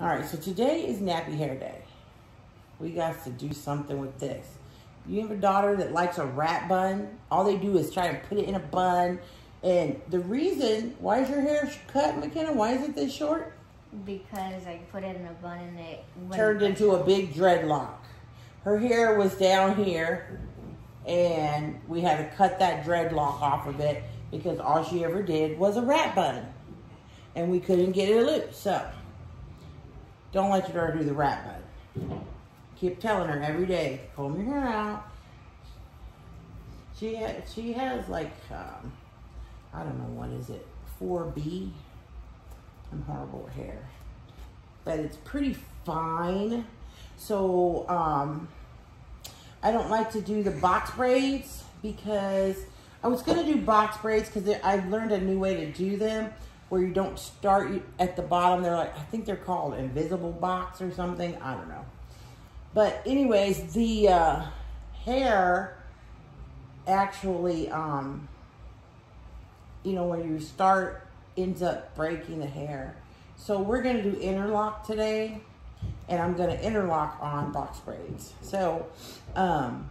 All right, so today is nappy hair day. We got to do something with this. You have a daughter that likes a rat bun. All they do is try and put it in a bun. And the reason, why is your hair cut, Makenah? Why is it this short? Because I put it in a bun and it Turned into a big dreadlock. Her hair was down here, and we had to cut that dreadlock off of it because all she ever did was a rat bun. And we couldn't get it loose. So, don't let your daughter do the rat bun. Keep telling her every day, comb your hair out. She ha- she has like um, I don't know what is it, 4B. I'm horrible with hair, but it's pretty fine. So um, I don't like to do the box braids because I was gonna do box braids because I've learned a new way to do them where you don't start at the bottom. They're like I think they're called invisible box or something. I don't know. But anyways, the uh, hair actually, um, you know, when you start, ends up breaking the hair. So we're gonna do interlock today, and I'm gonna interlock on box braids. So, um,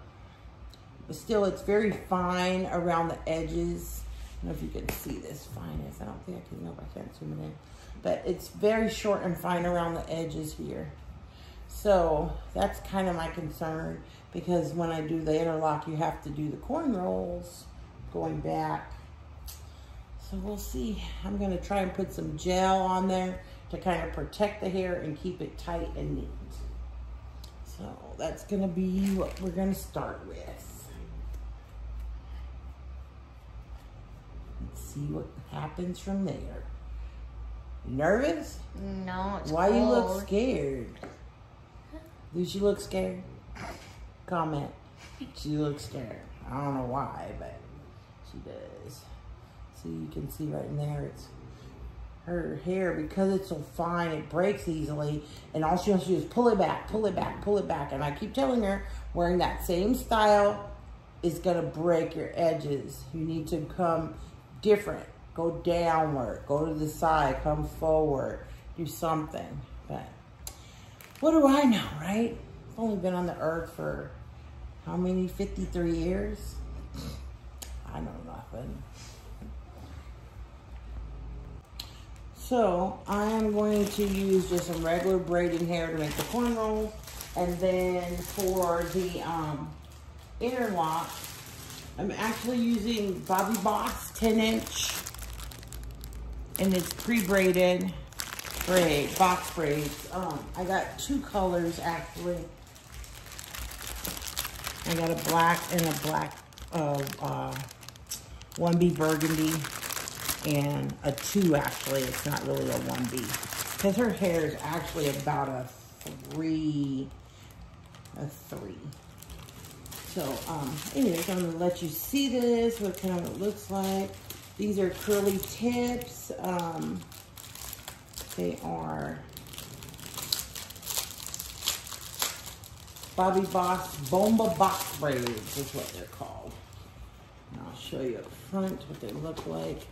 still, it's very fine around the edges. I don't know if you can see this fineness. I don't think I can. Nope, I can't zoom it in. But it's very short and fine around the edges here. So that's kind of my concern because when I do the interlock, you have to do the cornrows going back. So we'll see. I'm going to try and put some gel on there to kind of protect the hair and keep it tight and neat. So that's going to be what we're going to start with. See what happens from there. Nervous? No, Why you look scared? Does she look scared? Comment. She looks scared. I don't know why, but she does. See, you can see right in there, it's her hair, because it's so fine, it breaks easily, and all she wants to do is pull it back, pull it back, pull it back. And I keep telling her, wearing that same style is gonna break your edges. You need to come different. Go downward, go to the side, come forward, do something. But what do I know, right? I've only been on the earth for how many? 53 years? I know nothing. So I am going to use just some regular braiding hair to make the cornrows. And then for the um, interlock, I'm actually using Bobbi Boss 10 inch. And it's pre-braided braid, box braids. Um, I got two colors actually. I got a black and a black uh, uh, 1B burgundy and a two actually. It's not really a 1B because her hair is actually about a three, a three. So, um, anyways, I'm gonna let you see this, what kind of it looks like. These are curly tips. Um, they are Bobbi Boss Bomba Box Braids is what they're called. And I'll show you up front what they look like.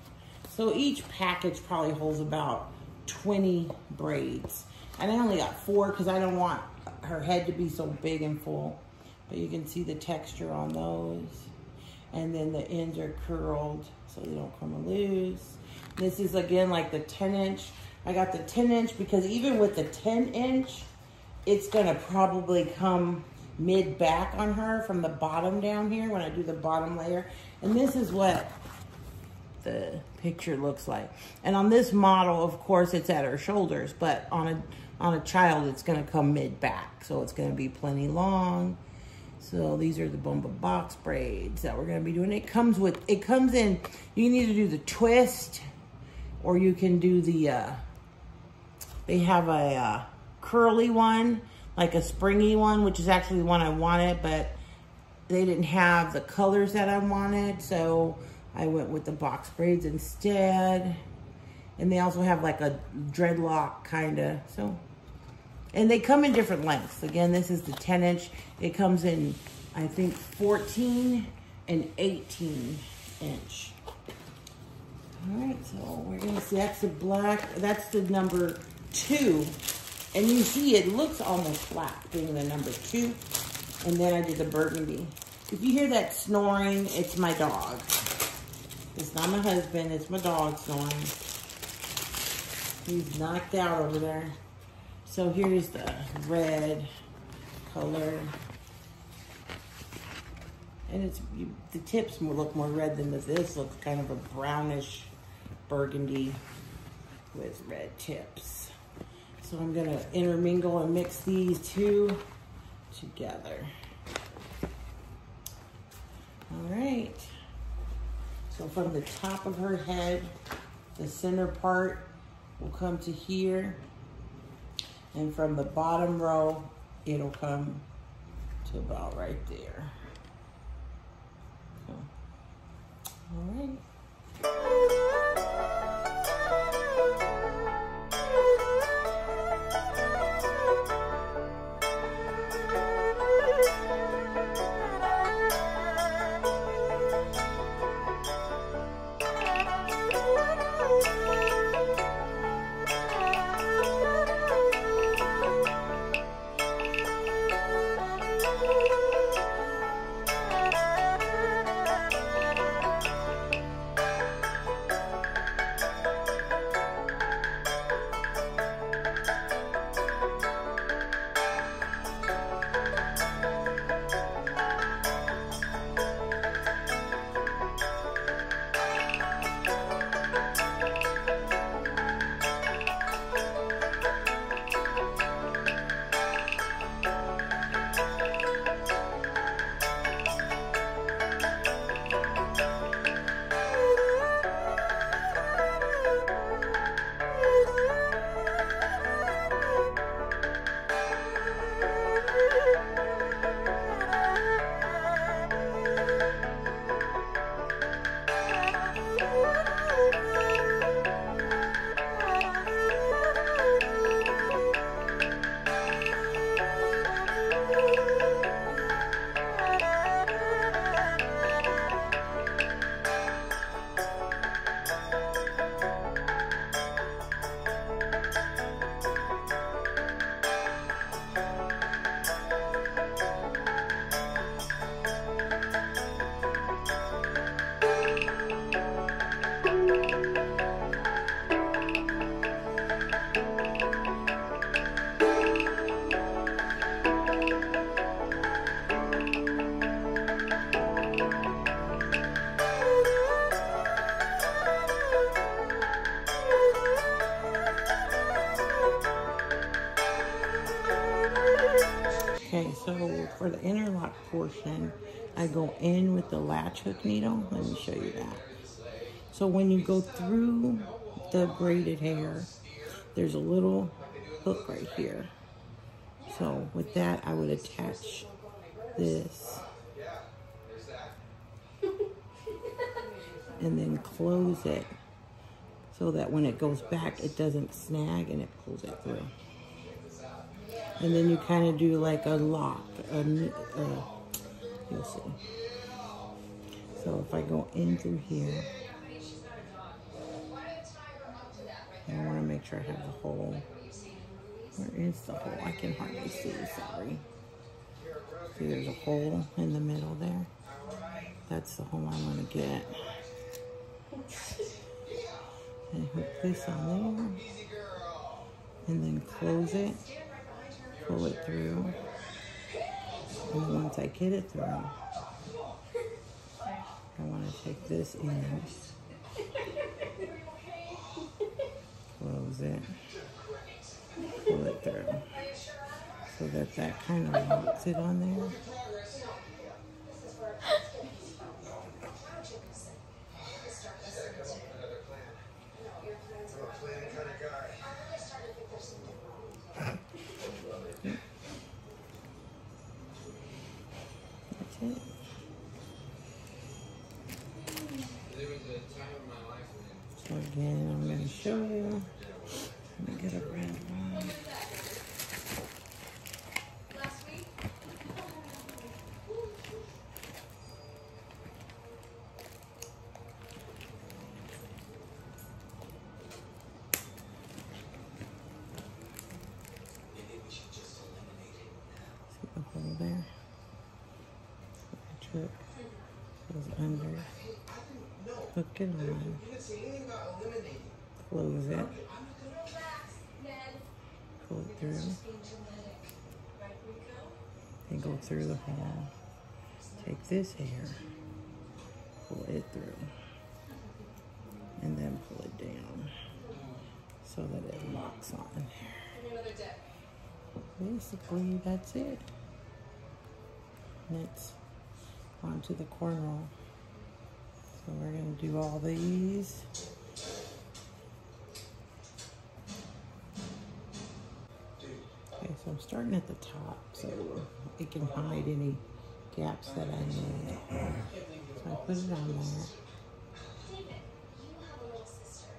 So each package probably holds about 20 braids. And I only got four because I don't want her head to be so big and full. But you can see the texture on those. And then the ends are curled so they don't come loose. This is again like the 10 inch. I got the 10 inch because even with the 10 inch, it's gonna probably come mid back on her from the bottom down here when I do the bottom layer. And this is what the picture looks like. And on this model, of course, it's at her shoulders, but on a on a child, it's gonna come mid back. So it's gonna be plenty long. So these are the Bomba box braids that we're gonna be doing. It comes with, it comes in, you can either do the twist or you can do the, uh, they have a uh, curly one, like a springy one, which is actually the one I wanted, but they didn't have the colors that I wanted. So I went with the box braids instead. And they also have like a dreadlock kind of, so. And they come in different lengths. Again, this is the 10 inch. It comes in, I think, 14 and 18 inch. All right, so we're gonna see, that's the black, that's the number two And you see it looks almost black being the number two. And then I did the burgundy. If you hear that snoring, it's my dog. It's not my husband, it's my dog snoring. He's knocked out over there. So here's the red color. And it's you, the tips look more red than this. This looks kind of a brownish burgundy with red tips. So I'm gonna intermingle and mix these two together. All right. So from the top of her head, the center part will come to here. And from the bottom row, it'll come to about right there. For the interlock portion, I go in with the latch hook needle. Let me show you that. So when you go through the braided hair, there's a little hook right here. So with that, I would attach this and then close it so that when it goes back, it doesn't snag and it pulls it through. And then you kind of do like a lock, a, uh, you'll see. So if I go in through here, I want to make sure I have the hole. Where is the hole? I can hardly see, sorry. See, there's a hole in the middle there. That's the hole I want to get. And hook this on there. And then close it. Pull it through. And once I get it through, I want to take this in. Close it. Pull it through. So that that kind of locks it on there. show you. Let me get a red one. there. Check. It was under. Look at that close it, pull it through, and go through the hole. Take this hair, pull it through, and then pull it down so that it locks on. Basically, that's it. And it's onto the cornrow. So we're going to do all these. I'm starting at the top so it can hide any gaps that I need. So I put it on there. David, you have a little sister.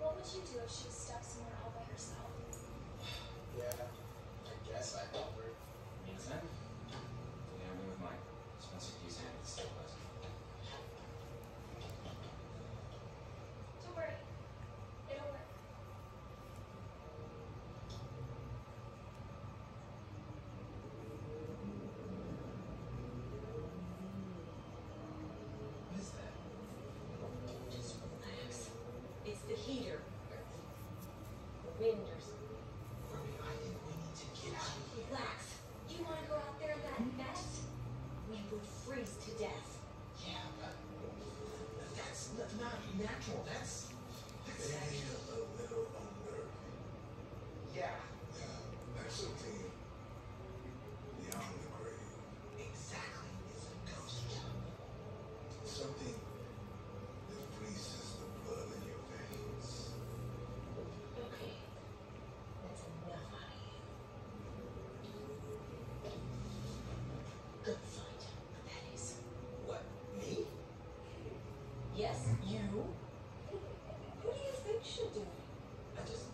What would you do if she was stuck somewhere all by herself? Yeah, I guess I help her. Means then, yeah, I'm with Mike. Spencer keeps handing the still list. Don't worry. It'll work. What is that? Just relax. It's the heater. The wind or something. Ruby, I think we need to get out of here. Relax. You want to go out there in that mess? We would freeze to death. Yeah, but that's n- not natural. That's that's Inhale a little longer. yeah, Yeah, that's something beyond the grave. exactly. It's a ghost. Something that freezes the blood in your veins. Okay. That's enough out of you. Good fight. That is. What? Me? Yes, you. Who do you think should do it? I just.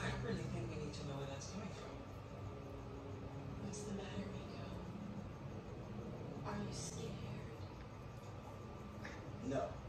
I don't really think we need to know where that's coming from. What's the matter, Rico? Are you scared? No.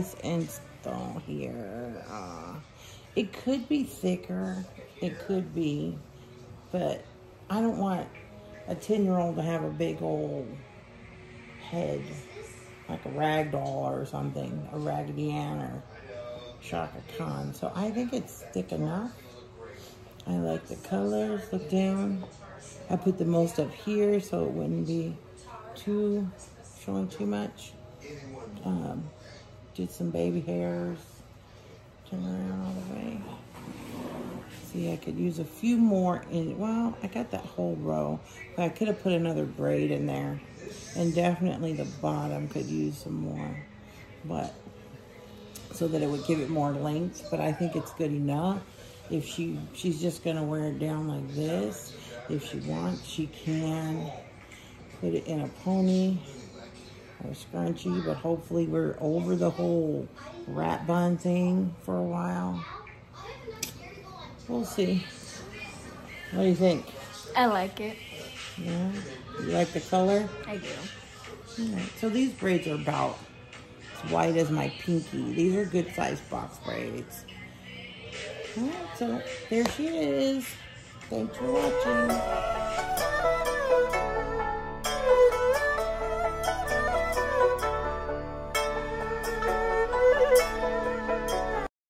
This install here. Uh, it could be thicker, it could be, but I don't want a 10 year old to have a big old head, like a rag doll or something, a Raggedy Ann or Chaka Khan. So I think it's thick enough. I like the colors. Look down. I put the most up here so it wouldn't be too showing too much. Um, did some baby hairs. Turn around all the way. See, I could use a few more in. Well, I got that whole row, but I could have put another braid in there, and definitely the bottom could use some more, but so that it would give it more length. But I think it's good enough. If she she's just gonna wear it down like this, if she wants, she can put it in a pony or scrunchy, but hopefully we're over the whole rat bun thing for a while. We'll see. What do you think? I like it. Yeah, you like the color? I do. So these braids are about as white as my pinky. These are good sized box braids. So there she is. Thanks for watching.